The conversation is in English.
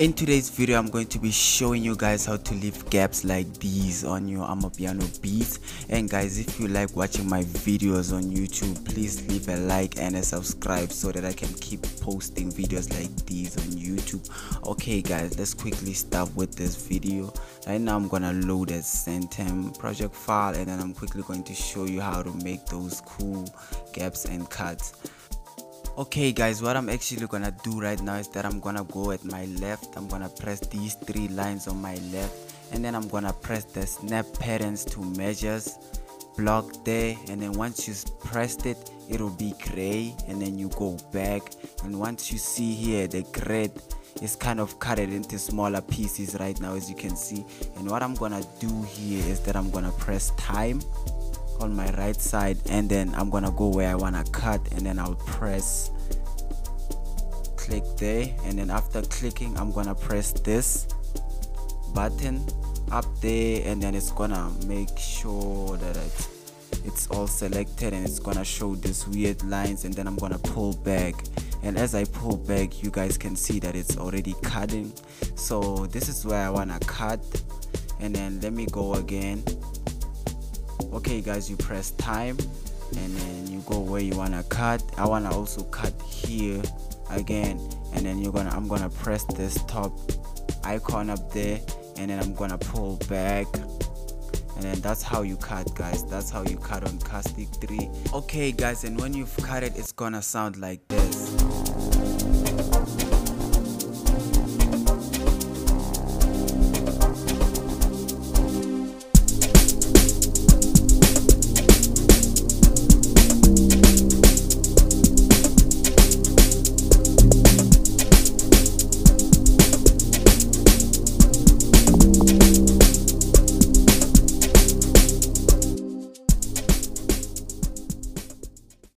in today's video i'm going to be showing you guys how to leave gaps like these on your amapiano beats. And guys if you like watching my videos on youtube please leave a like and a subscribe so that i can keep posting videos like these on youtube. Okay guys let's quickly start with this video. Right now i'm gonna load a Zanten project file and then i'm quickly going to show you how to make those cool gaps and cuts okay guys what i'm actually gonna do right now is that i'm gonna go at my left. I'm gonna press these three lines on my left and then i'm gonna press the snap patterns to measures block there and then once you pressed it it'll be gray and then you go back. And once you see here the grid is kind of cut it into smaller pieces right now as you can see. And what i'm gonna do here is that i'm gonna press time on my right side and then I'm gonna go where I wanna cut and then I'll press click there and then after clicking I'm gonna press this button up there and then it's gonna make sure that it's, all selected and it's gonna show these weird lines and then I'm gonna pull back. And as I pull back you guys can see that it's already cutting. So this is where I wanna cut and then let me go again okay guys you press time and then you go where you wanna cut. I wanna also cut here again and then you're gonna I'm gonna press this top icon up there and then I'm gonna pull back. And then that's how you cut guys. That's how you cut on Caustic 3 okay guys and when you've cut it it's gonna sound like this